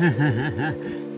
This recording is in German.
Hehehehe.